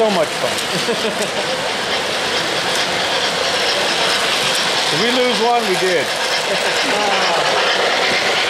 so much fun. did we lose one? We did. Oh.